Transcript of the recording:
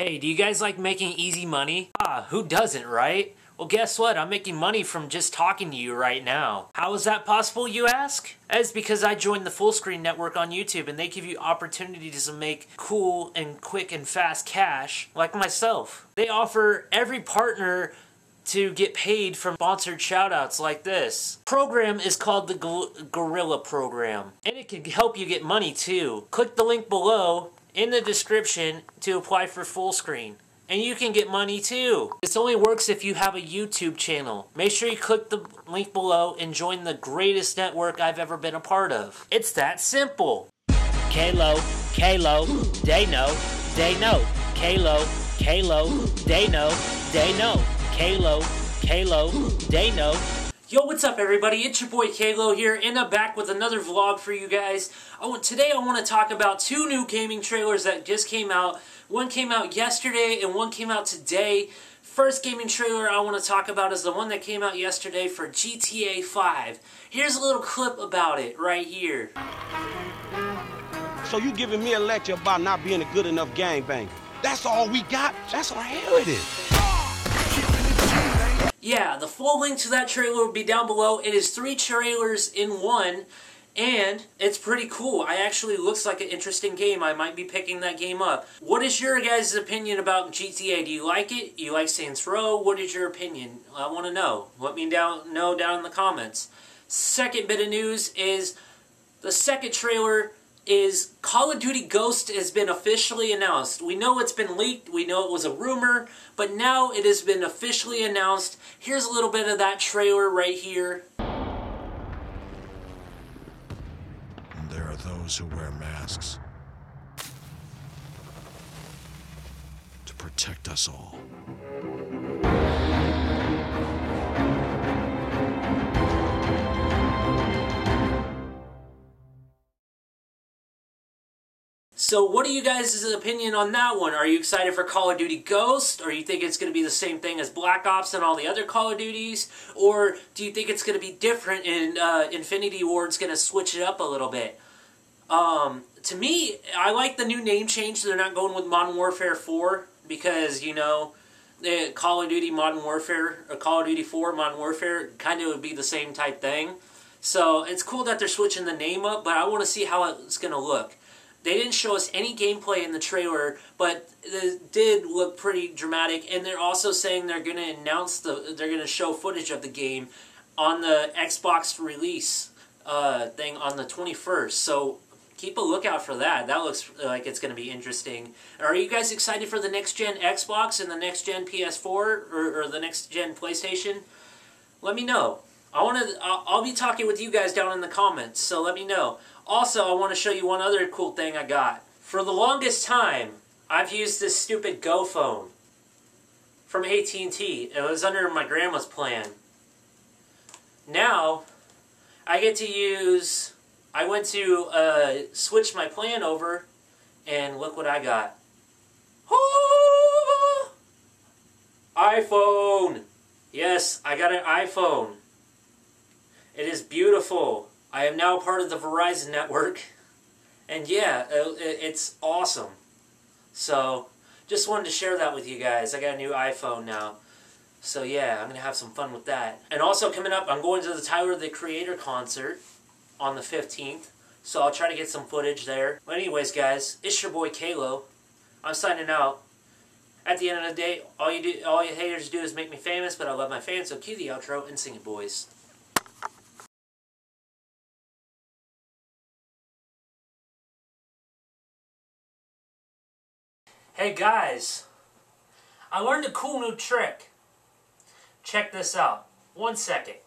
Hey, do you guys like making easy money? Ah, who doesn't, right? Well, guess what? I'm making money from just talking to you right now. How is that possible, you ask? That's because I joined the Fullscreen Network on YouTube and they give you opportunities to make cool and quick and fast cash, like myself. They offer every partner to get paid from sponsored shoutouts like this. Program is called the Gorilla Program, and it can help you get money too. Click the link below in the description to apply for full screen. And you can get money too. This only works if you have a YouTube channel. Make sure you click the link below and join the greatest network I've ever been a part of. It's that simple. K-LO, K-LO, they know, they know. K-LO, K-LO, know, they know. K-LO, K-LO, know. Yo, what's up everybody? It's your boy K-LO here, and I'm back with another vlog for you guys. Today I want to talk about two new gaming trailers that just came out. One came out yesterday, and one came out today. First gaming trailer I want to talk about is the one that came out yesterday for GTA 5. Here's a little clip about it right here. So you giving me a lecture about not being a good enough gangbanger? That's all we got? That's our heritage. Yeah, the full link to that trailer will be down below. It is three trailers in one, and it's pretty cool. I actually looks like an interesting game. I might be picking that game up. What is your guys' opinion about GTA? Do you like it? You like Saints Row? What is your opinion? I want to know. Let me down know down in the comments. Second bit of news is the second trailer is Call of Duty Ghost has been officially announced. We know it's been leaked, we know it was a rumor, but now it has been officially announced. Here's a little bit of that trailer right here. And there are those who wear masks to protect us all. So what are you guys' opinion on that one? Are you excited for Call of Duty Ghost? Or you think it's going to be the same thing as Black Ops and all the other Call of Duties? Or do you think it's going to be different and uh, Infinity Ward's going to switch it up a little bit? Um, to me, I like the new name change. They're not going with Modern Warfare 4 because, you know, the Call of Duty Modern Warfare, or Call of Duty 4 Modern Warfare kind of would be the same type thing. So it's cool that they're switching the name up, but I want to see how it's going to look. They didn't show us any gameplay in the trailer, but it did look pretty dramatic. And they're also saying they're going to announce the, they're going to show footage of the game on the Xbox release uh, thing on the 21st. So keep a lookout for that. That looks like it's going to be interesting. Are you guys excited for the next gen Xbox and the next gen PS4 or, or the next gen PlayStation? Let me know. I want to. I'll be talking with you guys down in the comments, so let me know. Also, I want to show you one other cool thing I got. For the longest time, I've used this stupid Go phone from AT&T. It was under my grandma's plan. Now, I get to use... I went to uh, switch my plan over, and look what I got. Oh! iPhone! Yes, I got an iPhone. It is beautiful. I am now part of the Verizon network. And yeah, uh, it's awesome. So, just wanted to share that with you guys. I got a new iPhone now. So yeah, I'm going to have some fun with that. And also coming up, I'm going to the Tyler, the Creator concert on the 15th. So I'll try to get some footage there. But anyways, guys, it's your boy K-LO. I'm signing out. At the end of the day, all you do, all you haters do is make me famous, but I love my fans, so cue the outro and sing it, boys. Hey guys, I learned a cool new trick. Check this out. One second.